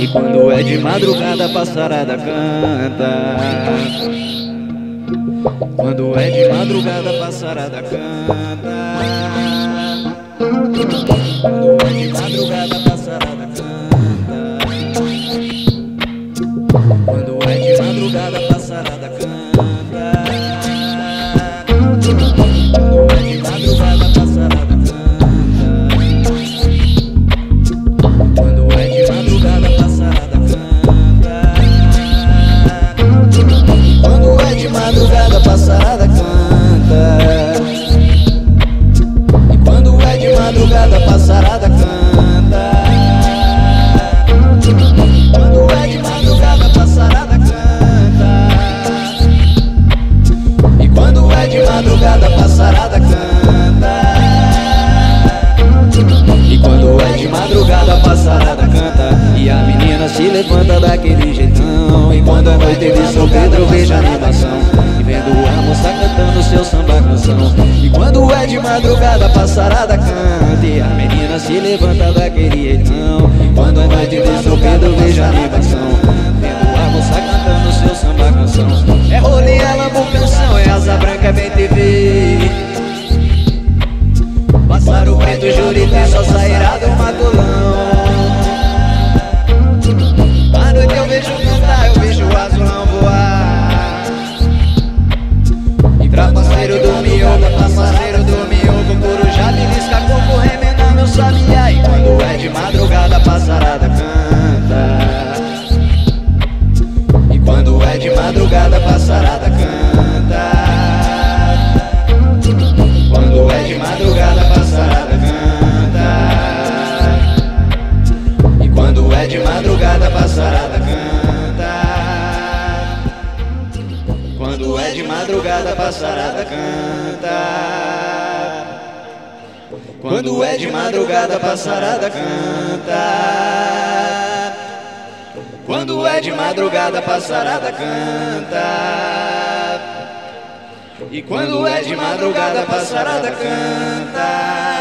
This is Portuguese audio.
E quando é de madrugada a passarada canta Quando é de madrugada passarada canta. Quando é de madrugada passarada a passarada canta. E a menina se levanta daquele jeitão. E quando a noite de São Pedro vejo a animação. E vendo a moça cantando seu samba canção. E quando é de madrugada a passarada canta. E a menina se levanta daquele jeitão. E quando é noite de São Pedro vejo a animação. Vendo a moça cantando seu samba canção. É rolê, é lambu canção, é asa branca, é bem TV Pássaro preto, jurité, só sairá do matulão madrugada, passarada canta. Quando é de madrugada passarada canta. E quando é de madrugada passarada canta. Quando é de madrugada passarada canta. Quando é de madrugada passarada canta Quando é de madrugada passarada canta. E quando é de madrugada passarada canta